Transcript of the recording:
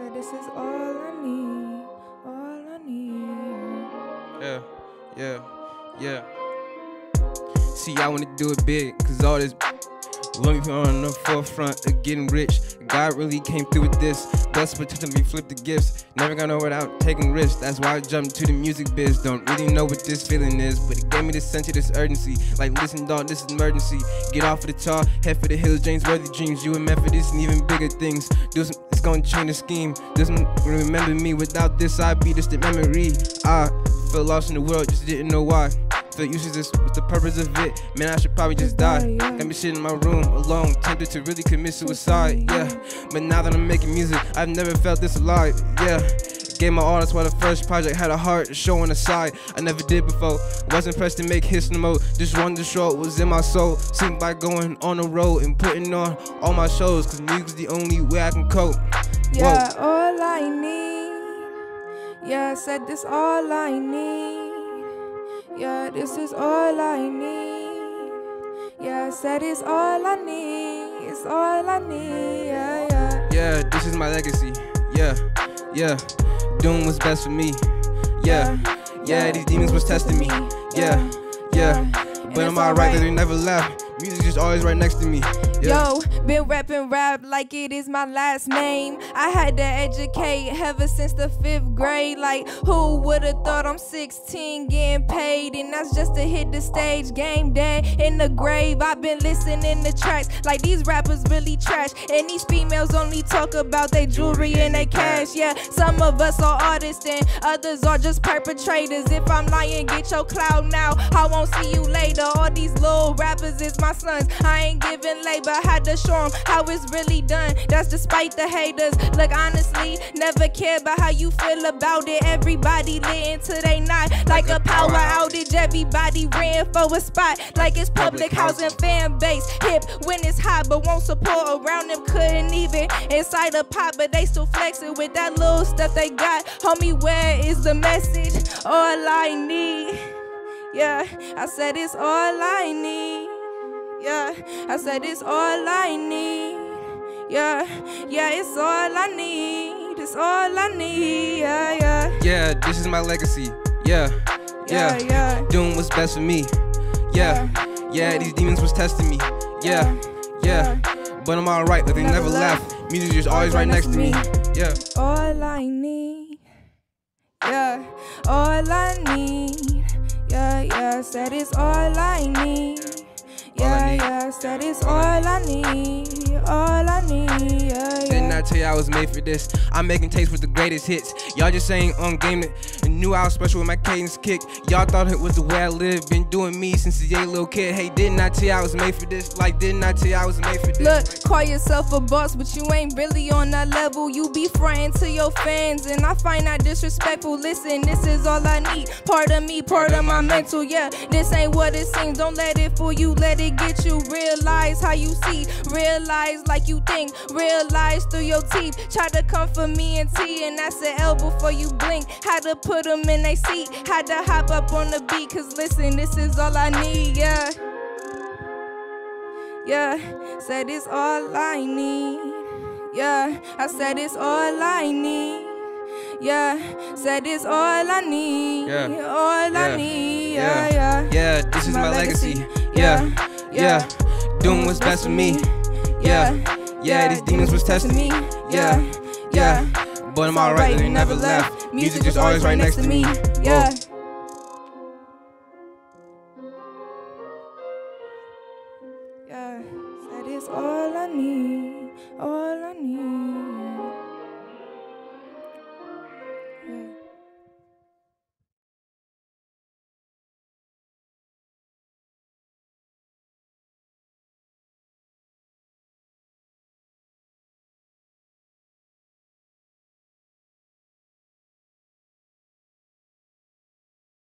So this is all I need, all I need. Yeah, yeah, yeah. See, I wanna do it big, cause all this me put on the forefront of getting rich. God really came through with this. Blessed potential me flip the gifts. Never gonna know without taking risks. That's why I jumped to the music biz. Don't really know what this feeling is, but it gave me this sense of this urgency. Like, listen, dog, this is emergency. Get off of the tar, head for the hills, James Worthy dreams. You were meant for this and even bigger things. Do some, it's gonna change the scheme. Doesn't remember me. Without this, I'd be just a memory. I felt lost in the world, just didn't know why. Feel useless, what's the purpose of it? Man, I should probably just die. Got me sitting in my room alone, tempted to really commit suicide. Yeah, but now that I'm making music, I've never felt this alive. Yeah. Gave my all, that's why the first project had a heart showing a side I never did before. Wasn't pressed to make hits no more. Just wanted to show was in my soul. Sing by going on the road and putting on all my shows. Cause music's the only way I can cope. Yeah, all I need. Yeah, I said this all I need. Yeah, this is all I need. Yeah, I said it's all I need. It's all I need. Yeah, yeah. Yeah, this is my legacy. Yeah, yeah. Doing what's best for me. Yeah, yeah. These demons was testing me. Yeah, yeah. But am I'm alright that they never left. Music just always right next to me. Yeah. Yo, been rapping rap like it is my last name. I had to educate ever since the fifth grade. Like, who would've thought I'm 16 getting paid? And that's just to hit the stage. Game day in the grave. I've been listening to tracks like these rappers really trash. And these females only talk about their jewelry and their cash. Yeah, some of us are artists and others are just perpetrators. If I'm lying, get your cloud now. I won't see you later. All these little rappers is my sons. I ain't giving labor. Had to show them how it's really done. That's despite the haters. Look, honestly, never care about how you feel about it. Everybody lit until they not. Like a power outage, everybody ran for a spot. Like it's public housing fan base. Hip when it's hot, but won't support around them. Couldn't even inside a pot, but they still flexing with that little stuff they got. Homie, where is the message? All I need. Yeah, I said it's all I need. Yeah, I said it's all I need. Yeah, yeah, it's all I need. It's all I need. Yeah, yeah. Yeah, this is my legacy. Yeah, yeah. Yeah, yeah. Doing what's best for me. Yeah, yeah. These demons was testing me. Yeah, yeah. But I'm alright that they never left. Music just always right next to me. Yeah. All I need. Yeah, all I need. Yeah, yeah, said it's all I need. Said it's all I need. All I need. Yeah, Didn't. I tell you I was made for this? I'm making tapes with the greatest hits. Y'all just saying on game it. And knew I was special with my cadence kick. Y'all thought it was the way I live. Been doing me since a young little kid. Hey, didn't I tell you I was made for this? Like, didn't I tell you I was made for this? Look, call yourself a boss, but you ain't really on that level. You be frontin' to your fans, and I find that disrespectful. Listen, this is all I need. Part of me, part of my mental. Yeah, this ain't what it seems. Don't let it fool you, let it get you. Realize how you see, realize like you think, realize through your teeth. Try to come for me and T, and that's an L before you blink. Had to put them in their seat, had to hop up on the beat. Cause listen, this is all I need, yeah. Yeah, said it's all I need. Yeah, I said it's all I need. Yeah, said it's all I need. Yeah. All I need. Yeah. Yeah, yeah. Yeah, this is my legacy. Yeah, yeah. Doing what's best for me. Yeah, yeah. These demons was testing me. Yeah, yeah. But I'm alright that they never left. Music just always right next to me. Oh. Yeah. Yeah, that is all I need. All I